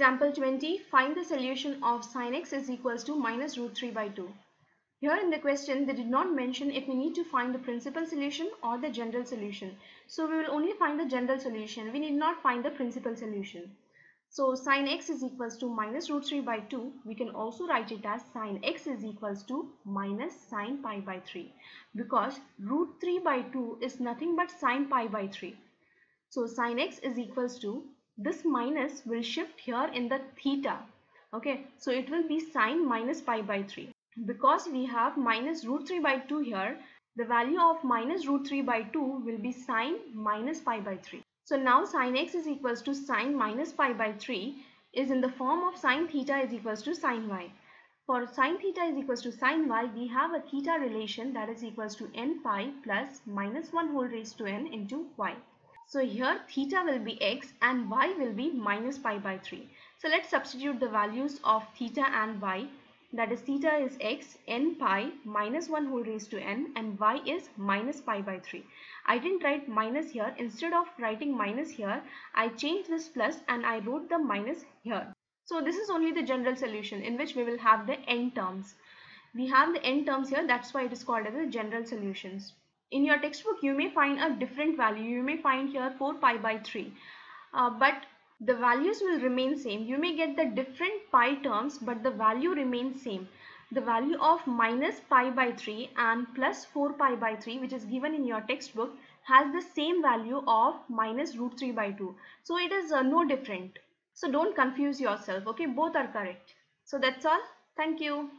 Example 20, find the solution of sin x is equals to minus root 3 by 2. Here in the question, they did not mention if we need to find the principal solution or the general solution. So we will only find the general solution. We need not find the principal solution. So sin x is equals to minus root 3 by 2. We can also write it as sin x is equals to minus sine pi by 3 because root 3 by 2 is nothing but sine pi by 3. So sin x is equals to this minus will shift here in the theta. Okay, so it will be sine minus pi by 3. Because we have minus root 3 by 2 here, the value of minus root 3 by 2 will be sine minus pi by 3. So now sine x is equals to sine minus pi by 3 is in the form of sine theta is equals to sine y. For sine theta is equals to sine y, we have a theta relation that is equals to n pi plus minus 1 whole raised to n into y. So here theta will be x and y will be minus pi by 3. So let's substitute the values of theta and y that is theta is x n pi minus 1 whole raised to n and y is minus pi by 3. I didn't write minus here instead of writing minus here I changed this plus and I wrote the minus here. So this is only the general solution in which we will have the n terms. We have the n terms here that's why it is called as the general solutions. In your textbook you may find a different value you may find here 4 pi by 3 uh, but the values will remain same. You may get the different pi terms but the value remains same. The value of minus pi by 3 and plus 4 pi by 3 which is given in your textbook has the same value of minus root 3 by 2. So it is uh, no different. So don't confuse yourself okay both are correct. So that's all. Thank you.